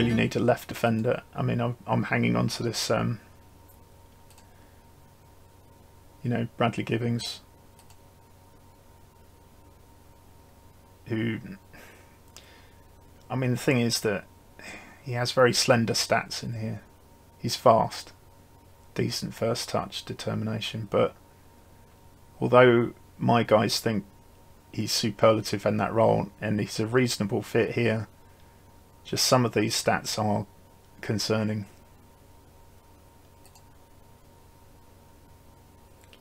really need a left defender. I mean, I'm, I'm hanging on to this, um, you know, Bradley Gibbings, who, I mean, the thing is that he has very slender stats in here. He's fast, decent first touch, determination, but although my guys think he's superlative in that role and he's a reasonable fit here, just some of these stats are concerning.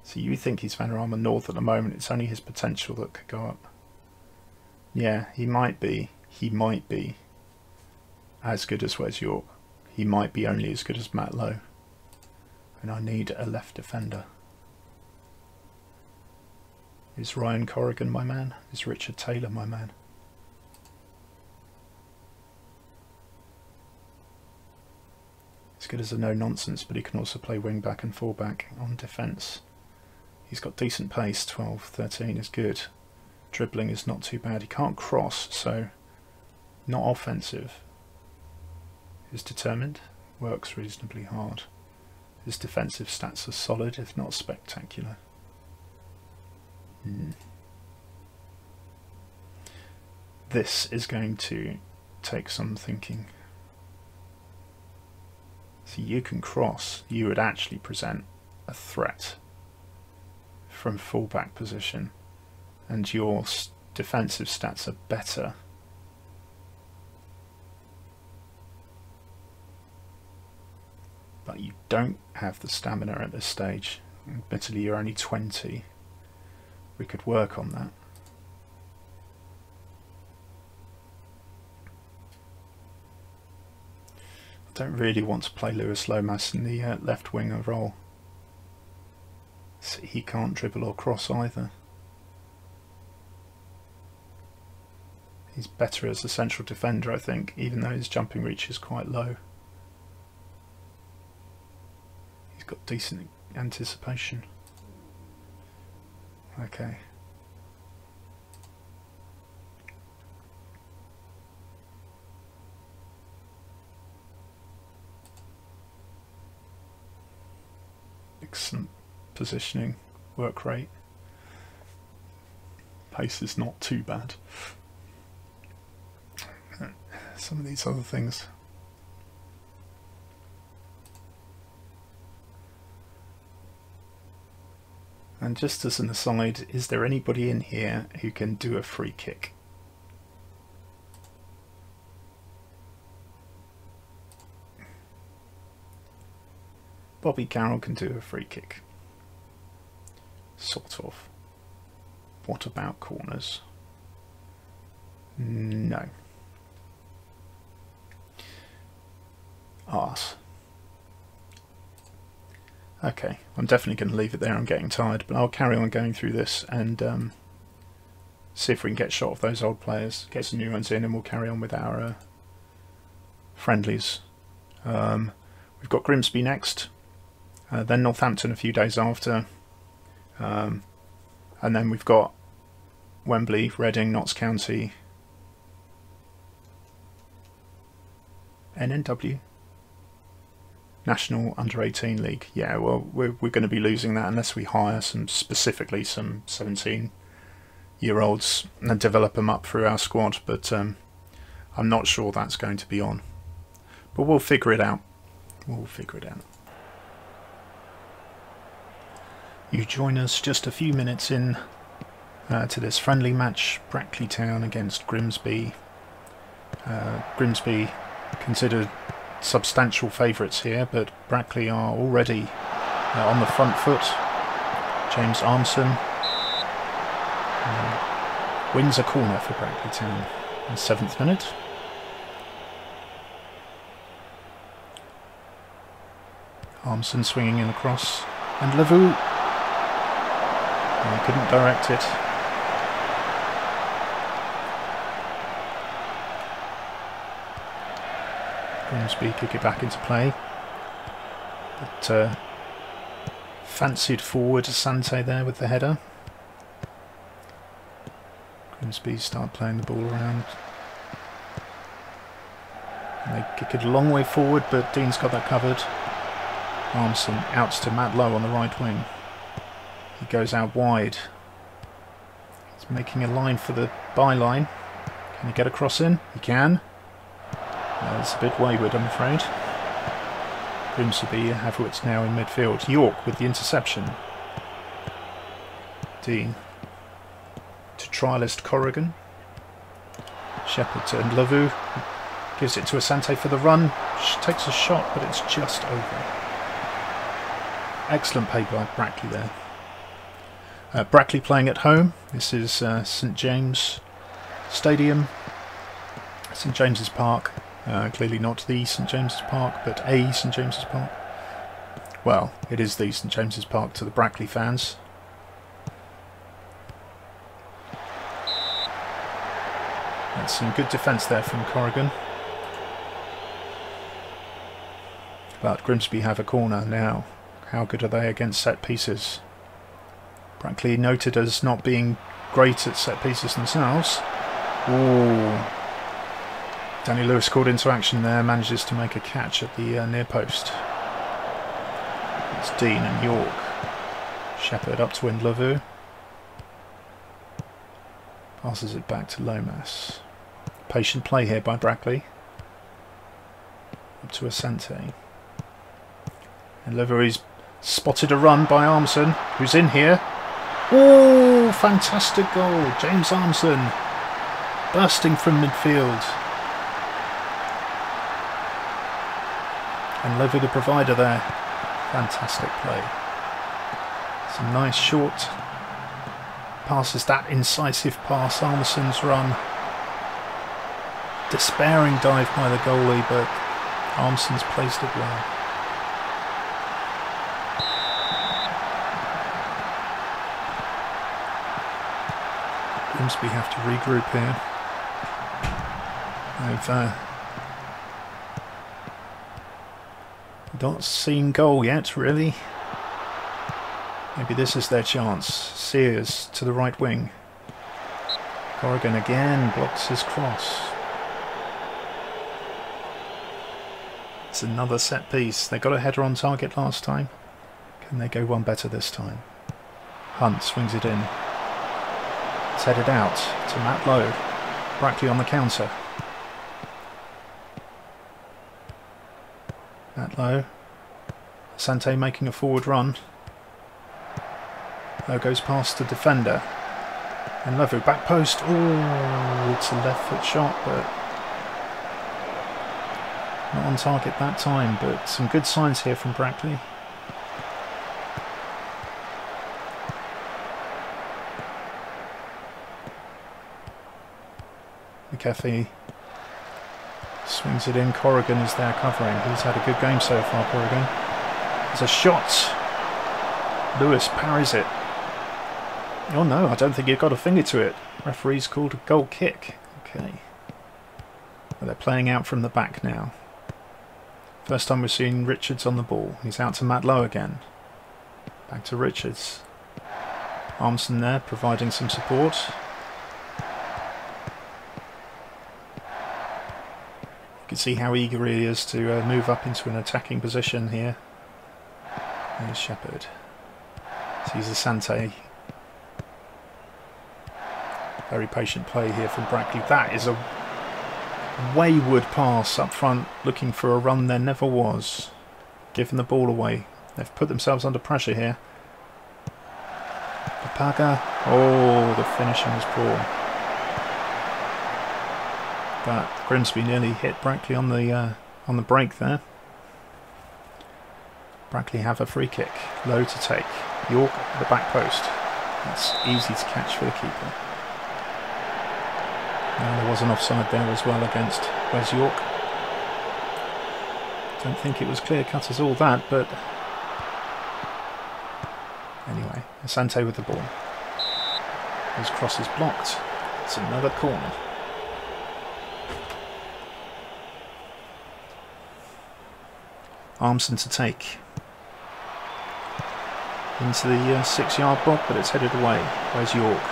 So you think he's Vanarama North at the moment, it's only his potential that could go up. Yeah, he might be. He might be as good as Wes York. He might be only as good as Matt Lowe. And I need a left defender. Is Ryan Corrigan my man? Is Richard Taylor my man? He's good as a no-nonsense, but he can also play wing-back and full-back on defence. He's got decent pace, 12, 13 is good. Dribbling is not too bad. He can't cross, so not offensive. Is determined, works reasonably hard. His defensive stats are solid, if not spectacular. Hmm. This is going to take some thinking. So you can cross, you would actually present a threat from fullback position and your defensive stats are better. But you don't have the stamina at this stage. Admittedly you're only 20 we could work on that don't really want to play Lewis Lomas in the uh, left winger role so he can't dribble or cross either He's better as a central defender, I think, even though his jumping reach is quite low. He's got decent anticipation. Okay. Excellent positioning, work rate. Pace is not too bad some of these other things. And just as an aside, is there anybody in here who can do a free kick? Bobby Carroll can do a free kick. Sort of. What about corners? No. arse. Okay, I'm definitely going to leave it there. I'm getting tired, but I'll carry on going through this and um, see if we can get shot of those old players, get some new ones in, and we'll carry on with our uh, friendlies. Um, we've got Grimsby next, uh, then Northampton a few days after, um, and then we've got Wembley, Reading, Notts County, NNW. National Under 18 League. Yeah, well, we're, we're going to be losing that unless we hire some, specifically some 17 year olds and develop them up through our squad, but um, I'm not sure that's going to be on. But we'll figure it out. We'll figure it out. You join us just a few minutes in uh, to this friendly match, Brackley Town against Grimsby. Uh, Grimsby considered substantial favourites here, but Brackley are already uh, on the front foot. James Armson uh, wins a corner for Brackley Town in the seventh minute. Armson swinging in across, and Ndlovu uh, couldn't direct it. Grimsby kick it back into play. But uh, fancied forward Asante there with the header. Grimsby start playing the ball around. They kick it a long way forward, but Dean's got that covered. Armson out to Matt Lowe on the right wing. Goes out wide. He's making a line for the byline. Can he get across in? He can. It's a bit wayward, I'm afraid. Grimsby have it's now in midfield. York with the interception. Dean to trialist Corrigan. Shepherd to Ndlovu. Gives it to Asante for the run. She takes a shot, but it's just over. Excellent play by Brackley there. Uh, Brackley playing at home. This is uh, St James Stadium, St James's Park. Uh, clearly not the St James's Park, but a St James's Park. Well, it is the St James's Park to the Brackley fans. That's some good defence there from Corrigan. But Grimsby have a corner now. How good are they against set pieces? Brackley noted as not being great at set pieces themselves. Ooh. Danny Lewis called into action there, manages to make a catch at the uh, near post. It's Dean and York. Shepherd up to Ndlovu. Passes it back to Lomas. Patient play here by Brackley. Up to Asante. And Livery's spotted a run by Armson, who's in here. Oh, fantastic goal. James Armson bursting from midfield. And Levy the provider there. Fantastic play. Some nice short passes, that incisive pass, Armson's run. Despairing dive by the goalie, but Armson's placed it well. Grimsby have to regroup here. They've uh, not seen goal yet, really. Maybe this is their chance. Sears to the right wing. Corrigan again blocks his cross. It's another set piece. They got a header on target last time. Can they go one better this time? Hunt swings it in. It's headed out to Matt Lowe. Brackley on the counter. Matt Lowe. Asante making a forward run. Lowe goes past the defender. And Ndlovu back post. Oh, it's a left foot shot, but not on target that time. But some good signs here from Brackley. McAtee swings it in. Corrigan is there covering. He's had a good game so far, Corrigan. There's a shot. Lewis parries it. Oh no, I don't think he got a finger to it. Referee's called a goal kick. Okay. Well, they're playing out from the back now. First time we've seen Richards on the ball. He's out to Matt Lowe again. Back to Richards. Armson there providing some support. You can see how eager he is to uh, move up into an attacking position here. There's Shepherd. Sees Asante. Very patient play here from Brackley. That is a wayward pass up front, looking for a run there never was. Giving the ball away. They've put themselves under pressure here. Papaga. Oh, the finishing was poor. But Grimsby nearly hit Brackley on the uh, on the break there. Brackley have a free kick. Lowe to take. York the back post. That's easy to catch for the keeper. Now there was an offside there as well against Wes York. Don't think it was clear cut as all that, but anyway, Asante with the ball. His cross is blocked. It's another corner. Armson to take. Into the uh, six yard block, but it's headed away. Where's York?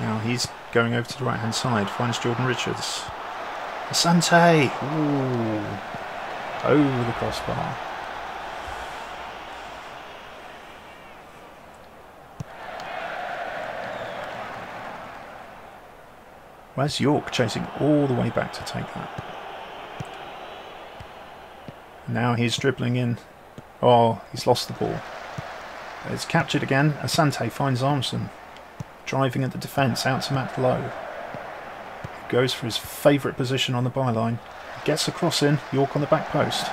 Now he's going over to the right hand side, finds Jordan Richards. Asante! Ooh. Over the crossbar. Where's York chasing all the way back to take that? Now he's dribbling in. Oh, he's lost the ball. It's captured again. Asante finds Armson. Driving at the defence out to Matt Lowe. Goes for his favourite position on the byline. Gets a cross in. York on the back post.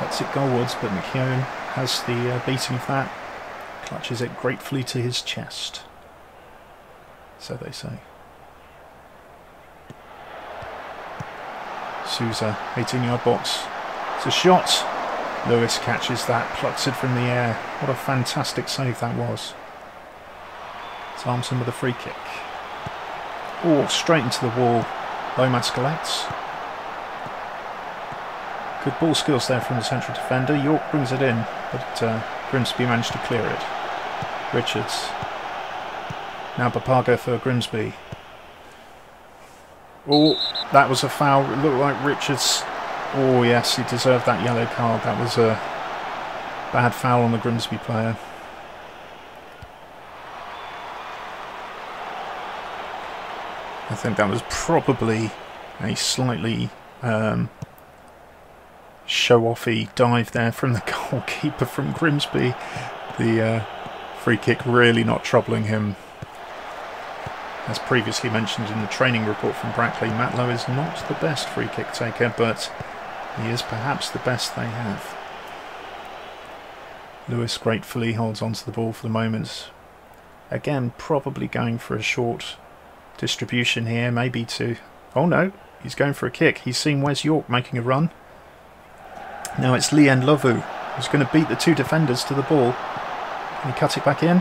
Gets it goalwards, but McKeown has the uh, beating of that. Clutches it gratefully to his chest. So they say. Souza, 18 yard box. It's a shot. Lewis catches that, plucks it from the air. What a fantastic save that was. Thompson with a free kick. Oh, straight into the wall. Lomas collects. Good ball skills there from the central defender. York brings it in, but uh, Grimsby managed to clear it. Richards. Now Papaga for Grimsby. Oh, that was a foul. It looked like Richards Oh yes, he deserved that yellow card. That was a bad foul on the Grimsby player. I think that was probably a slightly um, show-offy dive there from the goalkeeper from Grimsby. The uh, free kick really not troubling him. As previously mentioned in the training report from Brackley, Matt Lowe is not the best free kick taker, but he is perhaps the best they have. Lewis gratefully holds onto the ball for the moment. Again, probably going for a short distribution here, maybe to... Oh no, he's going for a kick. He's seen Wes York making a run. Now it's Lee Ndlovu who's going to beat the two defenders to the ball. Can he cut it back in?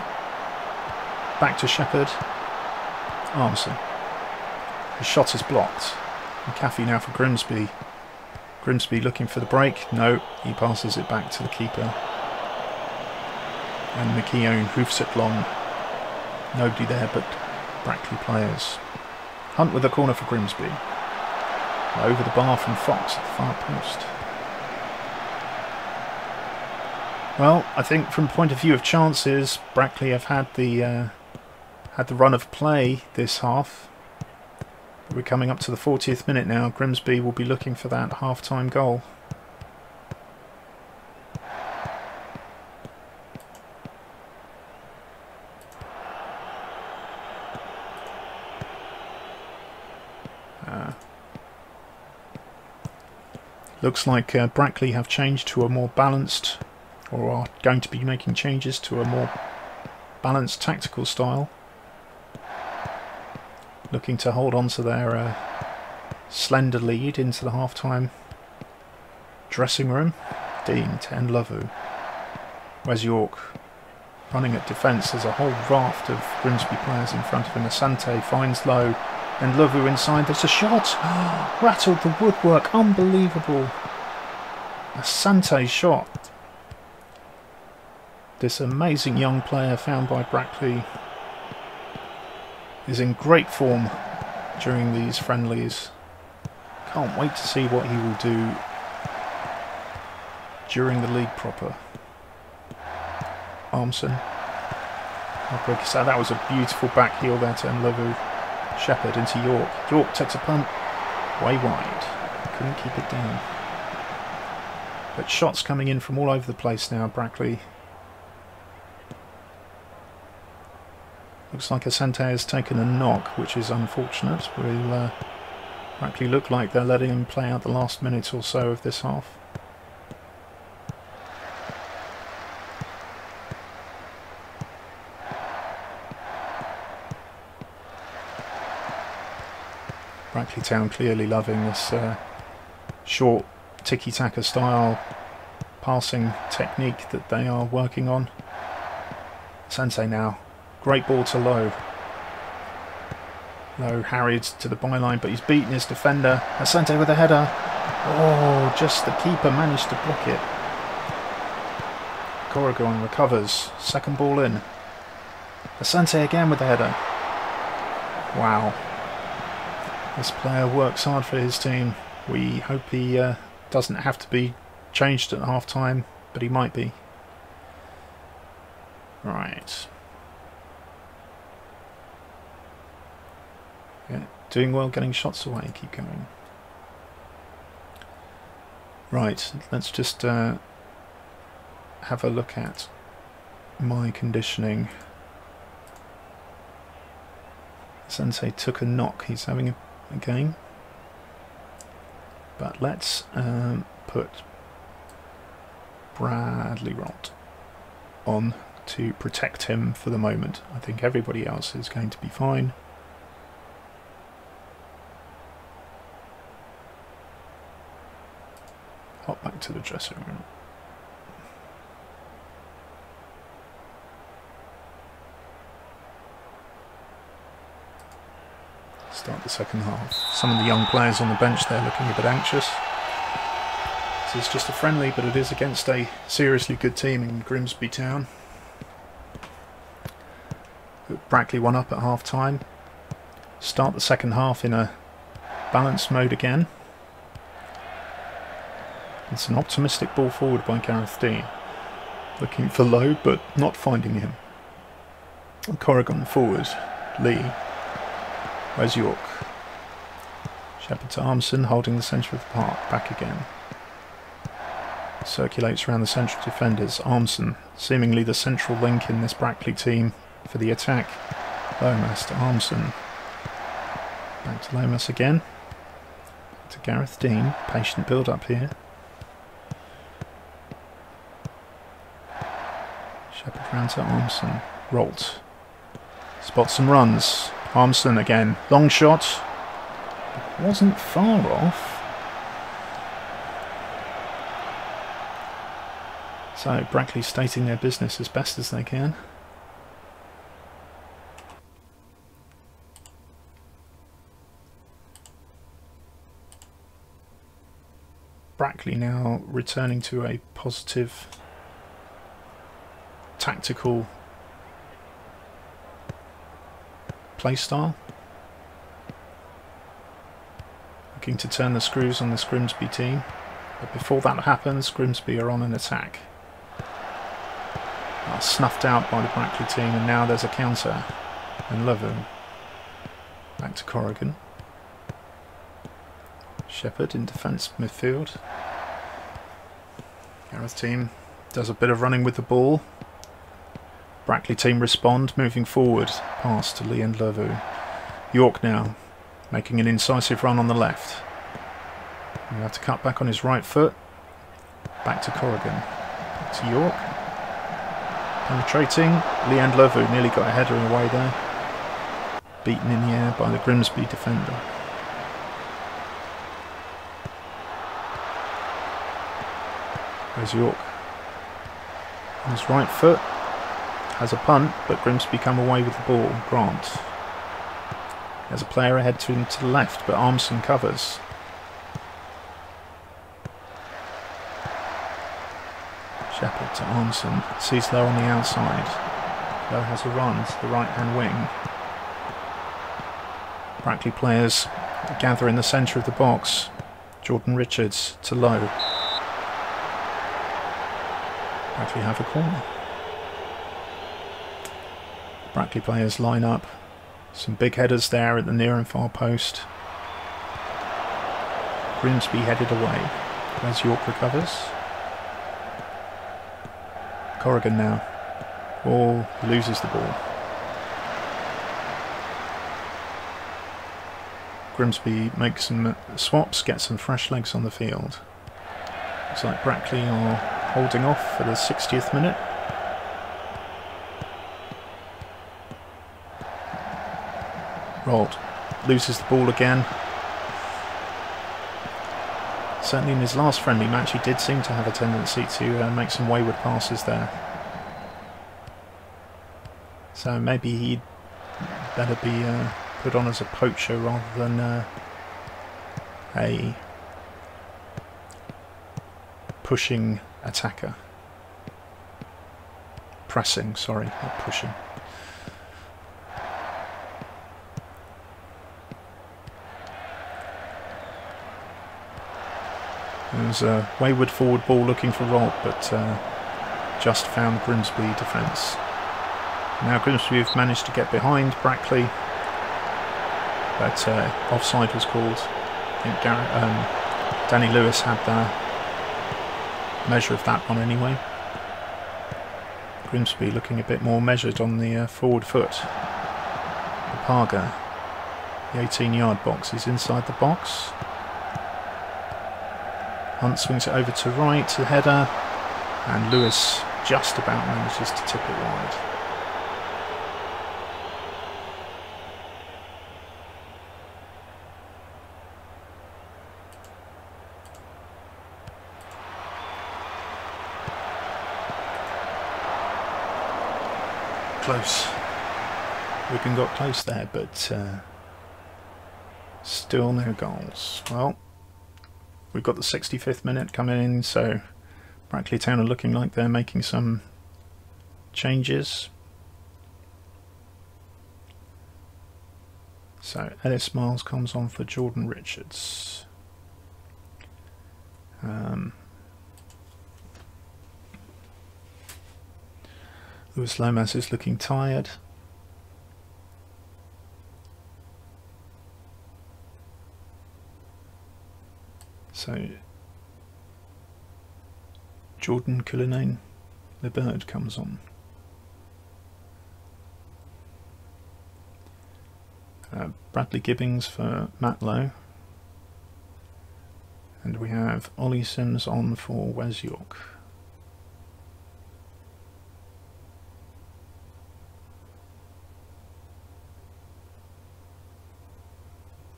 Back to Shepherd. Armson. The shot is blocked. And McAtee now for Grimsby. Grimsby looking for the break. No, he passes it back to the keeper. And McKeown hoofs it long. Nobody there but Brackley players. Hunt with a corner for Grimsby. Over the bar from Fox at the far post. Well, I think from point of view of chances, Brackley have had the uh, had the run of play this half. We're coming up to the 40th minute now. Grimsby will be looking for that half-time goal. Uh, looks like uh, Brackley have changed to a more balanced, or are going to be making changes to a more balanced tactical style looking to hold on to their uh, slender lead into the half-time dressing room. Dean to Ndlovu. Where's York? Running at defence, there's a whole raft of Grimsby players in front of him. Asante finds Lowe. Ndlovu inside, there's a shot! Rattled the woodwork, unbelievable. Asante shot. This amazing young player found by Brackley is in great form during these friendlies. Can't wait to see what he will do during the league proper. Armson. That was a beautiful back heel there to Ndlovu. Shepherd into York. York takes a punt. Way wide. Couldn't keep it down. But shots coming in from all over the place now. Brackley Looks like Asante has taken a knock, which is unfortunate. We'll uh, look like they're letting him play out the last minute or so of this half. Brackley Town clearly loving this uh, short tiki-taka style passing technique that they are working on. Sensei now Great ball to Lowe. Lowe harried to the byline, but he's beaten his defender. Asante with a header. Oh, just the keeper managed to block it. Corrigan recovers. Second ball in. Asante again with the header. Wow. This player works hard for his team. We hope he uh, doesn't have to be changed at half time, but he might be. Right. Yeah, doing well, getting shots away. Keep going. Right, let's just uh, have a look at my conditioning. Sensei took a knock. He's having a, a game. But let's um, put Bradley Rolt on to protect him for the moment. I think everybody else is going to be fine. Hop back to the dressing room. Start the second half. Some of the young players on the bench there looking a bit anxious. This is just a friendly, but it is against a seriously good team in Grimsby Town. Brackley one up at half time. Start the second half in a balanced mode again. It's an optimistic ball forward by Gareth Dean. Looking for Lowe, but not finding him. Corrigan forward. Lee. Where's York? Shepherd to Armson, holding the centre of the park. Back again. Circulates around the central defenders. Armson, seemingly the central link in this Brackley team for the attack. Lomas to Armson. Back to Lomas again. To Gareth Dean. Patient build up here. Shepherd round to Armson. Rolt. Spots and runs. Armson again. Long shot. Wasn't far off. So Brackley stating their business as best as they can. Brackley now returning to a positive tactical playstyle. Looking to turn the screws on this Grimsby team. But before that happens, Grimsby are on an attack. Uh, snuffed out by the Brackley team and now there's a counter. And Lovell. Back to Corrigan. Shepherd in defence midfield. Gareth Dean does a bit of running with the ball. Brackley team respond, moving forward. Pass to Lee Ndlovu. York now, making an incisive run on the left. We have to cut back on his right foot. Back to Corrigan. Back to York. Penetrating. Lee Ndlovu nearly got a header away there. Beaten in the air by the Grimsby defender. There's York. On his right foot has a punt, but Grimsby come away with the ball. Grant. There's a player ahead to him to the left, but Armson covers. Shepherd to Armson. Sees Lowe on the outside. Lowe has a run to the right hand wing. Brackley players gather in the centre of the box. Jordan Richards to Lowe. Brackley have a corner. Brackley players line up. Some big headers there at the near and far post. Grimsby headed away as York recovers. Corrigan now. Ball loses the ball. Grimsby makes some swaps, gets some fresh legs on the field. Looks like Brackley are holding off for the 60th minute. Rolt loses the ball again. Certainly in his last friendly match he did seem to have a tendency to uh, make some wayward passes there. So maybe he'd better be uh, put on as a poacher rather than uh, a pushing attacker. Pressing, sorry, not pushing. A wayward forward ball looking for Rob, but uh, just found Grimsby defence. Now Grimsby have managed to get behind Brackley, but uh, offside was called. I think Garrett, um, Danny Lewis had the measure of that one anyway. Grimsby looking a bit more measured on the uh, forward foot. Paga, the 18 yard box, is inside the box. Hunt swings it over to right, the header, and Lewis just about manages to tip it wide. Close. Wigan got close there, but uh, still no goals. Well, we've got the 65th minute coming in, so Brackley Town are looking like they're making some changes. So Ellis Miles comes on for Jordan Richards. Um, Luis Lomas is looking tired. So Jordan Cullinane, the bird comes on. Uh, Bradley Gibbings for Matt Lowe. And we have Ollie Sims on for Wes York.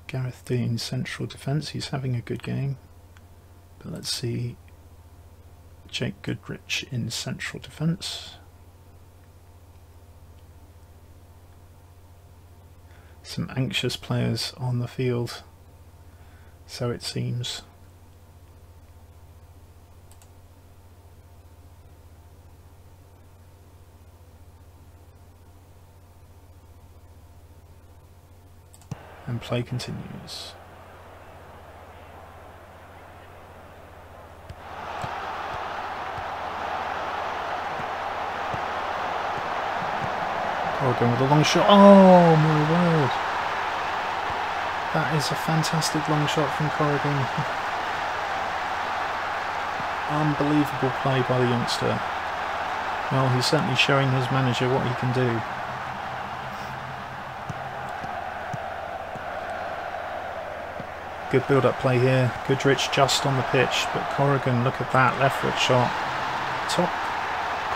Gareth Dean, central defence. He's having a good game. But let's see Jake Goodrich in central defence. Some anxious players on the field, so it seems. and play continues. Oh, Corrigan with a long shot. Oh my word! That is a fantastic long shot from Corrigan. Unbelievable play by the youngster. Well, he's certainly showing his manager what he can do. Good build-up play here. Goodrich just on the pitch, but Corrigan, look at that left foot shot. Top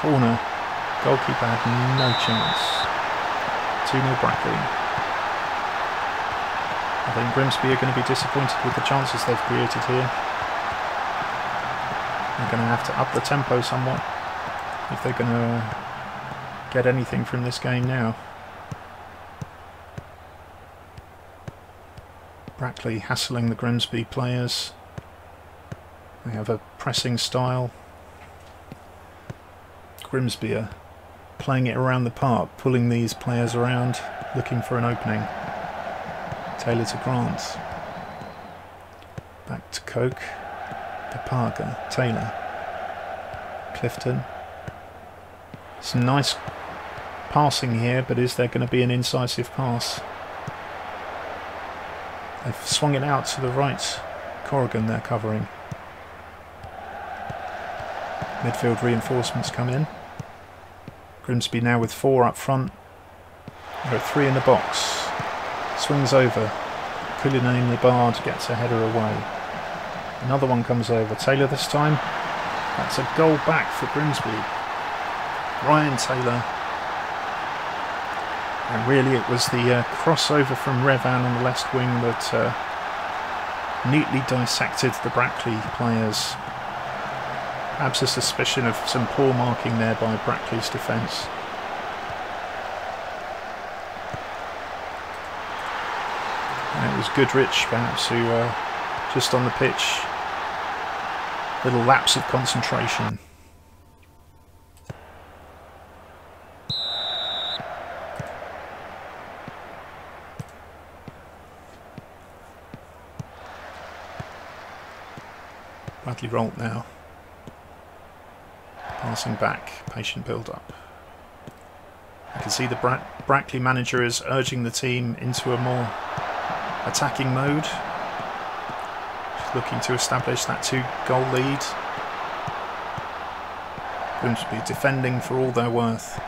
corner. Goalkeeper had no chance. 2 0 Brackley. I think Grimsby are going to be disappointed with the chances they've created here. They're going to have to up the tempo somewhat if they're going to get anything from this game now. Brackley hassling the Grimsby players. They have a pressing style. Grimsby are playing it around the park, pulling these players around, looking for an opening. Taylor to Grant. Back to Coke. Papaga. Taylor. Clifton. Some nice passing here, but is there going to be an incisive pass? They've swung it out to the right. Corrigan they're covering. Midfield reinforcements come in. Grimsby now with four up front. There are three in the box. Swings over. Cullinane-Liburd gets a header away. Another one comes over. Taylor this time. That's a goal back for Grimsby. Ryan Taylor and really it was the uh, crossover from Revan on the left wing that uh, neatly dissected the Brackley players. Perhaps a suspicion of some poor marking there by Brackley's defence. And it was Goodrich perhaps who uh, just on the pitch little lapse of concentration Bradley Rolt now. Passing back, patient build up. I can see the Bra Brackley manager is urging the team into a more attacking mode. Looking to establish that two goal lead. Going to be defending for all their worth.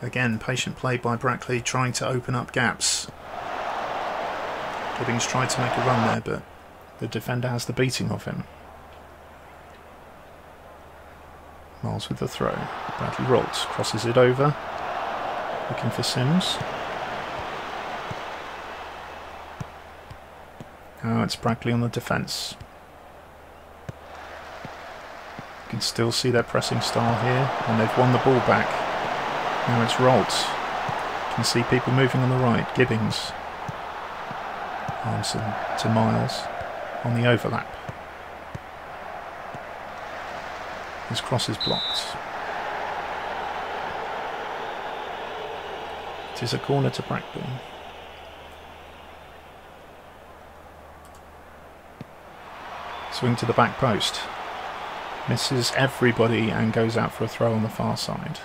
Again, patient play by Brackley trying to open up gaps. Gibbings tried to make a run there, but the defender has the beating of him. Miles with the throw. Bradley Rolt, crosses it over. Looking for Sims. Now it's Brackley on the defence. You can still see their pressing style here, and they've won the ball back. Now it's Rolt. You can see people moving on the right. Gibbings. Armson to Miles on the overlap. His cross is blocked. It is a corner to Brackburn. Swing to the back post. Misses everybody and goes out for a throw on the far side.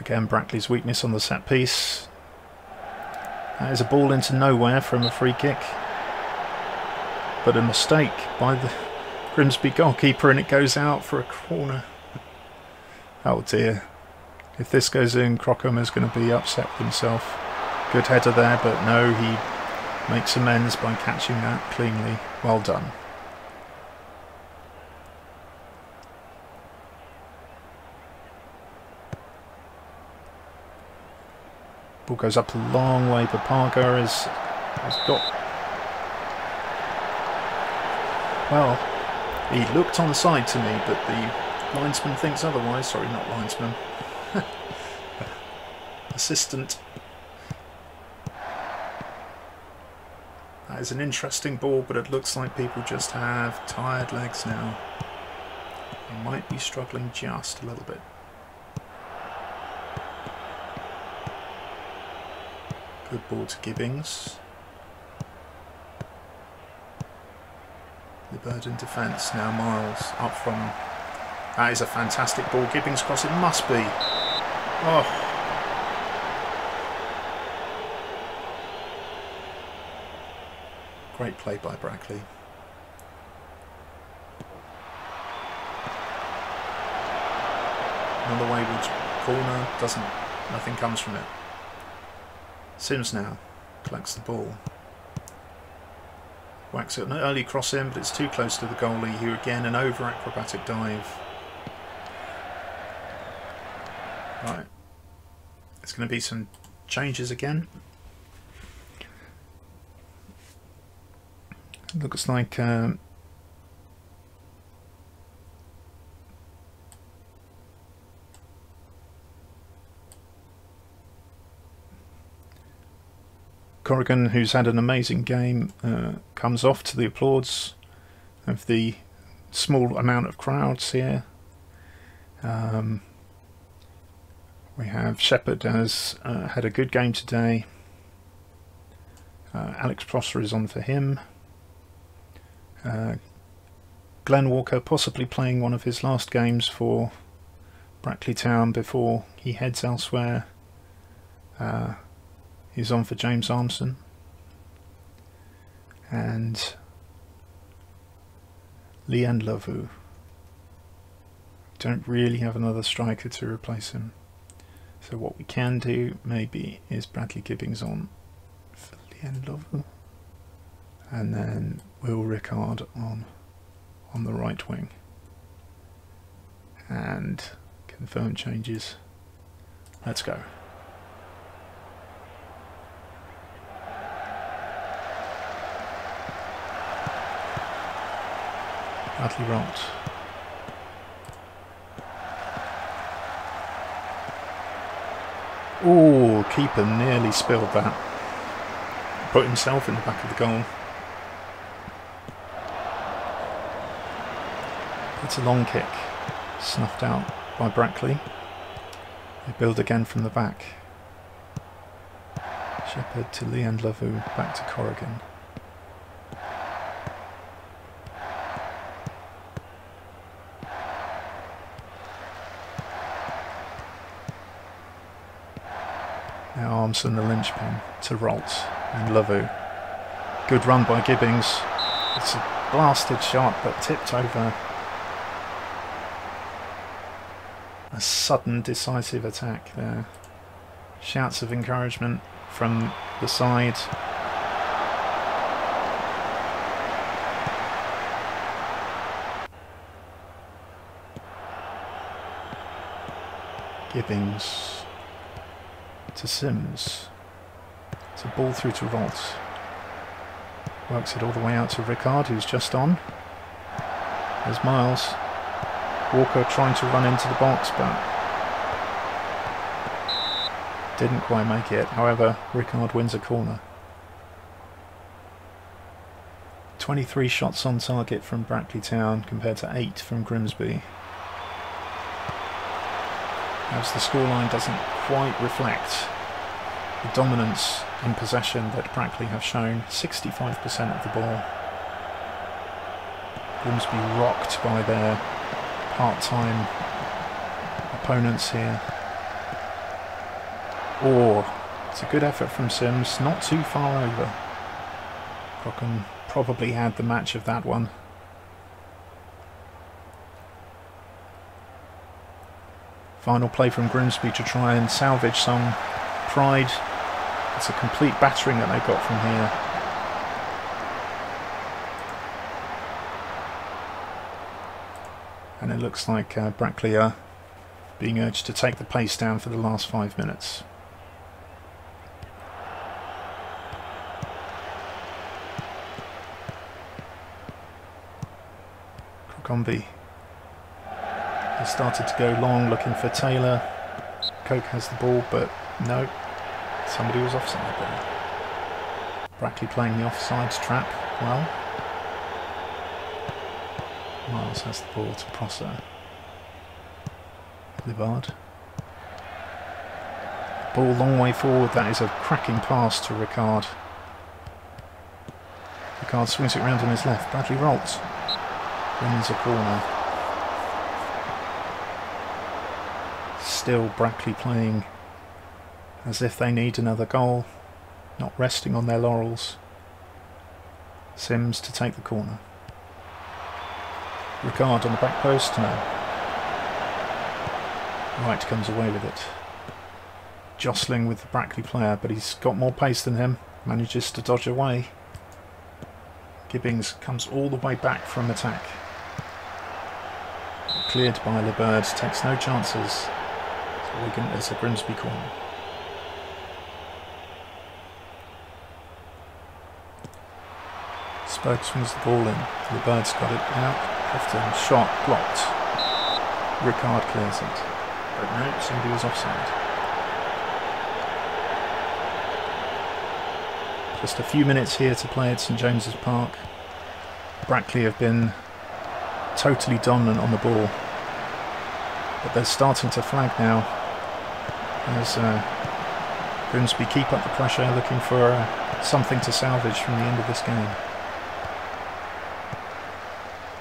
Again, Brackley's weakness on the set piece. That is a ball into nowhere from a free kick. But a mistake by the Grimsby goalkeeper and it goes out for a corner. Oh dear. If this goes in, Crocombe is going to be upset with himself. Good header there, but no, he makes amends by catching that cleanly. Well done. Ball goes up a long way, but Parker has, has got... Well, he looked onside to me, but the linesman thinks otherwise. Sorry, not linesman. Assistant. That is an interesting ball, but it looks like people just have tired legs now. They might be struggling just a little bit. Good ball to Gibbings. Burden defence now Miles up from. That is a fantastic ball. Gibbings cross it must be. Oh. Great play by Brackley. Another wayward corner, doesn't, nothing comes from it. Sims now collects the ball. Whacks at an early cross in, but it's too close to the goalie, Here again an over acrobatic dive. Right. It's going to be some changes again. Looks like um, Corrigan, who's had an amazing game, uh, comes off to the applause of the small amount of crowds here. Um, we have Shepherd has uh, had a good game today. Uh, Alex Prosser is on for him. Uh, Glenn Walker possibly playing one of his last games for Brackley Town before he heads elsewhere. He's on for James Armson. And Lee Ndlovu. Don't really have another striker to replace him. So what we can do maybe is Bradley Gibbings on for Lee Ndlovu. And then Will Rickard on on the right wing. And confirm changes. Let's go. Badly rocked. Oh, keeper nearly spilled that. Put himself in the back of the goal. It's a long kick. Snuffed out by Brackley. They build again from the back. Shepherd to Lee Ndlovu, back to Corrigan. Armson the linchpin to Rolt and Ndlovu. Good run by Gibbings. It's a blasted shot but tipped over. A sudden decisive attack there. Shouts of encouragement from the side. Gibbings to Sims. It's a ball through to Rolt. Works it all the way out to Ricard, who's just on. There's Miles. Walker trying to run into the box, but didn't quite make it. However, Ricard wins a corner. 23 shots on target from Brackley Town compared to 8 from Grimsby as the scoreline doesn't quite reflect the dominance in possession that Brackley have shown. 65% of the ball. Grimsby rocked by their part-time opponents here. Or oh, it's a good effort from Sims, not too far over. Crocombe probably had the match of that one. Final play from Grimsby to try and salvage some pride. It's a complete battering that they got from here. And it looks like uh, Brackley are being urged to take the pace down for the last five minutes. Crocombe he started to go long looking for Taylor. Coke has the ball, but no. Somebody was offside there. Brackley playing the offside trap well. Miles has the ball to Prosser. Liburd. Ball long way forward. That is a cracking pass to Ricard. Ricard swings it round on his left. Bradley Rolt. Wins a corner. Still Brackley playing as if they need another goal, not resting on their laurels. Sims to take the corner. Ricard on the back post, now. Wright comes away with it. Jostling with the Brackley player, but he's got more pace than him. Manages to dodge away. Gibbings comes all the way back from attack. Cleared by Liburd, takes no chances. Wigan as a Grimsby corner. Spoke swings the ball in. The Birds got it out. Clifton shot blocked. Ricard clears it. But no, somebody was offside. Just a few minutes here to play at St James's Park. Brackley have been totally dominant on the ball. But they're starting to flag now as uh, Grimsby keep up the pressure, looking for uh, something to salvage from the end of this game.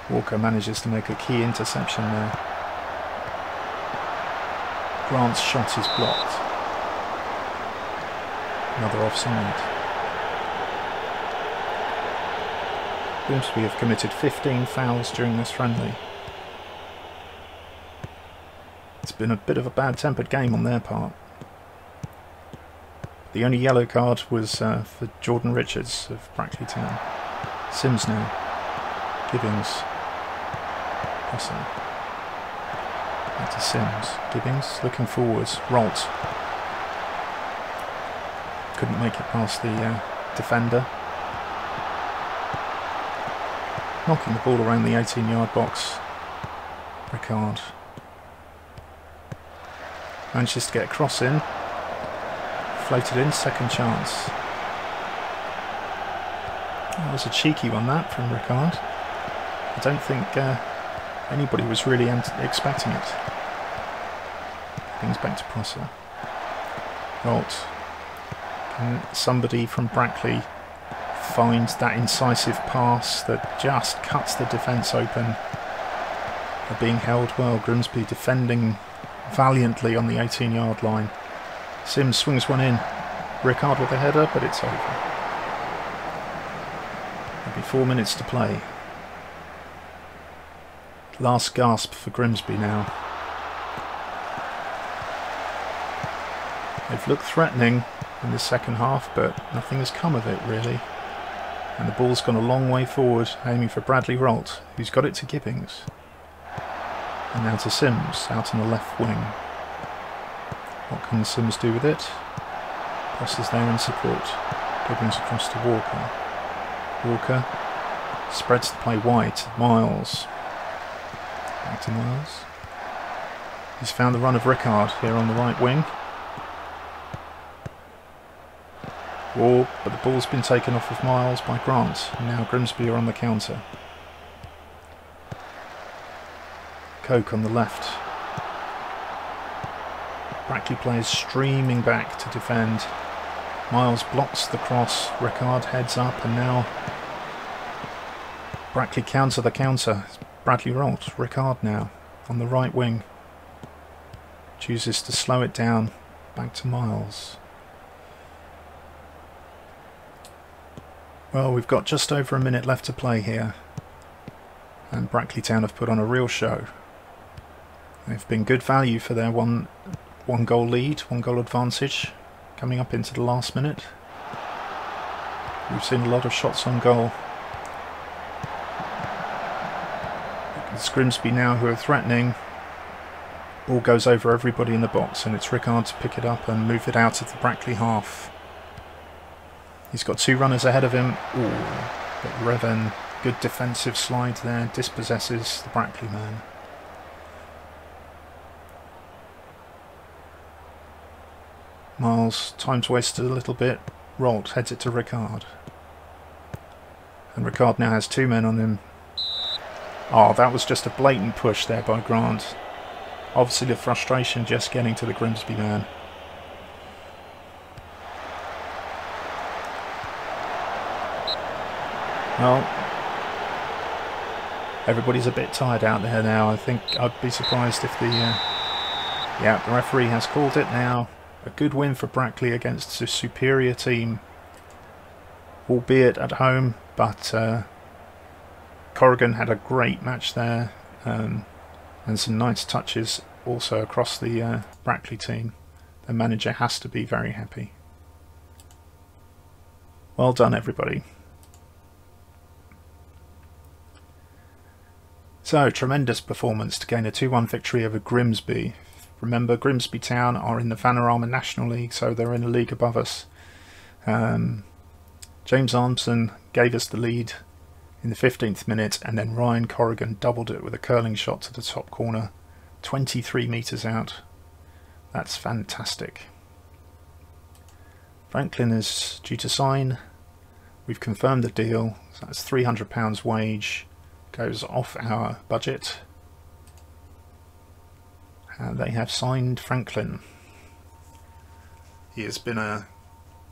Walker manages to make a key interception there. Grant's shot is blocked. Another offside. Grimsby have committed 15 fouls during this friendly. It's been a bit of a bad-tempered game on their part. The only yellow card was uh, for Jordan Richards of Brackley Town. Sims now. Gibbings. Awesome. Back to Sims. Gibbings looking forwards. Rolt. Couldn't make it past the uh, defender. Knocking the ball around the 18 yard box. Ricard Manages to get a cross in. Floated in, second chance. That was a cheeky one that from Ricard. I don't think uh, anybody was really expecting it. Things back to Prosser. Rolt. Can somebody from Brackley find that incisive pass that just cuts the defence open? They're being held well. Grimsby defending valiantly on the 18 yard line. Sims swings one in. Ricard with a header, but it's over. There'll be four minutes to play. Last gasp for Grimsby now. They've looked threatening in the second half, but nothing has come of it really. And the ball's gone a long way forward, aiming for Bradley Rolt, who's got it to Gibbings. And now to Sims, out on the left wing. What can Sims do with it? Crosses there in support. Gibbings across to Walker. Walker spreads the play wide to Miles. Back to Miles. He's found the run of Ricard here on the right wing. Oh, but the ball's been taken off of Miles by Grant. And now Grimsby are on the counter. Coke on the left. Brackley players streaming back to defend. Miles blocks the cross. Ricard heads up and now Brackley counter the counter. Bradley Rolt. Ricard now on the right wing. Chooses to slow it down. Back to Miles. Well, we've got just over a minute left to play here. And Brackley Town have put on a real show. They've been good value for their one one goal lead, one goal advantage coming up into the last minute. We've seen a lot of shots on goal. It's Grimsby now who are threatening. Ball goes over everybody in the box and it's Ricard to pick it up and move it out of the Brackley half. He's got two runners ahead of him. Ooh, but Revan, good defensive slide there, dispossesses the Brackley man. Miles, time's wasted a little bit. Rolt heads it to Ricard. And Ricard now has two men on him. Oh, that was just a blatant push there by Grant. Obviously the frustration just getting to the Grimsby man. Well, everybody's a bit tired out there now. I think I'd be surprised if the... Uh, yeah, the referee has called it now. A good win for Brackley against a superior team. Albeit at home, but uh, Corrigan had a great match there. Um, and some nice touches also across the uh, Brackley team. The manager has to be very happy. Well done everybody. So, tremendous performance to gain a 2-1 victory over Grimsby. Remember, Grimsby Town are in the Vanarama National League, so they're in a league above us. Um, James Armson gave us the lead in the 15th minute, and then Ryan Corrigan doubled it with a curling shot to the top corner, 23 metres out. That's fantastic. Franklin is due to sign. We've confirmed the deal. So that's £300 wage goes off our budget. And they have signed Franklin. He has been a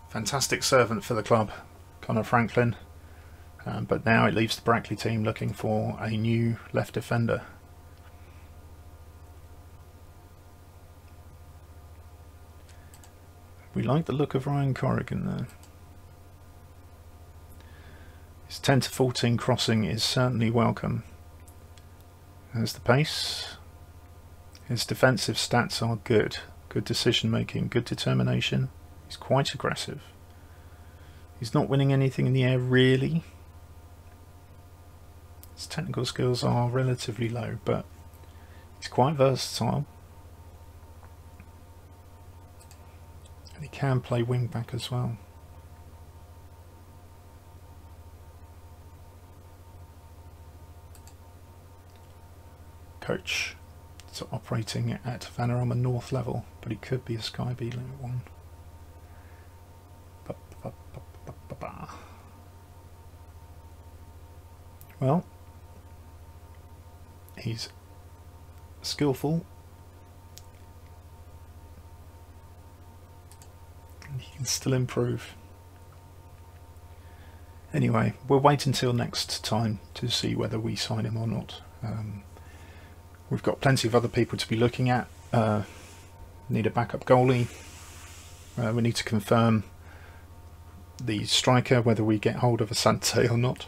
fantastic servant for the club, Connor Franklin. Um, but now it leaves the Brackley team looking for a new left defender. We like the look of Ryan Corrigan there. His 10 to 14 crossing is certainly welcome. There's the pace. His defensive stats are good. Good decision making, good determination. He's quite aggressive. He's not winning anything in the air really. His technical skills are relatively low, but he's quite versatile. And he can play wing back as well. coach. Operating at Vanarama North level, but he could be a Sky Bet League 1. Ba, ba, ba, well, he's skillful. And he can still improve. Anyway, we'll wait until next time to see whether we sign him or not. Um, We've got plenty of other people to be looking at. Uh, need a backup goalie. Uh, we need to confirm the striker, whether we get hold of Asante or not.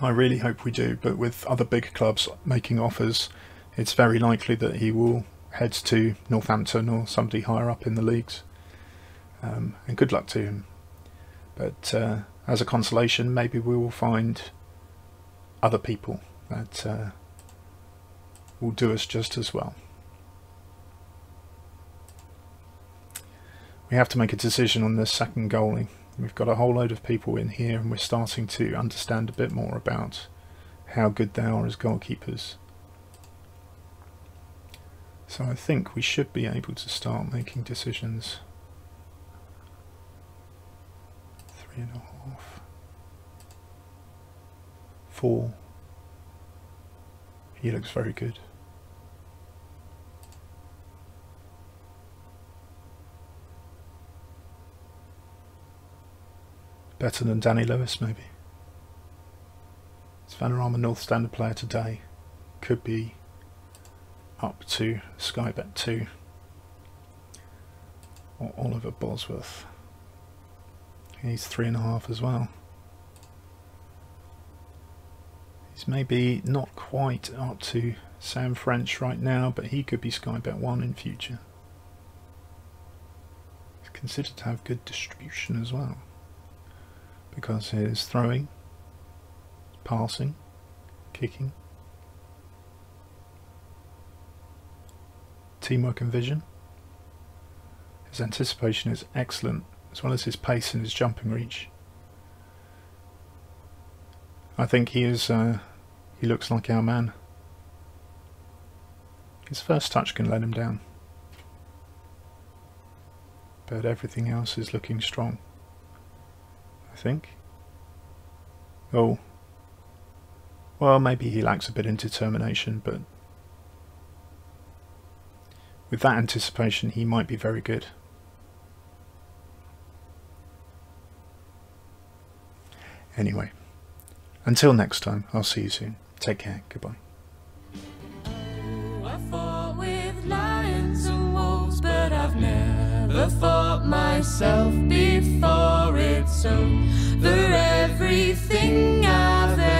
I really hope we do, but with other big clubs making offers, it's very likely that he will head to Northampton or somebody higher up in the leagues. Um, and good luck to him. But uh, as a consolation, maybe we will find other people that uh, will do us just as well. We have to make a decision on this second goalie. We've got a whole load of people in here and we're starting to understand a bit more about how good they are as goalkeepers. So I think we should be able to start making decisions. Three and a half. Four. He looks very good. Better than Danny Lewis, maybe. Vanarama North Standard player today. Could be up to Sky Bet 2 or Oliver Bosworth. He's three and a half as well. He's maybe not quite up to Sam French right now, but he could be Sky Bet 1 in future. He's considered to have good distribution as well because his throwing, passing, kicking, teamwork and vision. His anticipation is excellent, as well as his pace and his jumping reach. I think he is. Uh, he looks like our man. His first touch can let him down, but everything else is looking strong. I think. Oh. Well, maybe he lacks a bit in determination, but with that anticipation, he might be very good. Anyway, until next time, I'll see you soon. Take care. Goodbye. never fault myself before it's over. Everything I've ever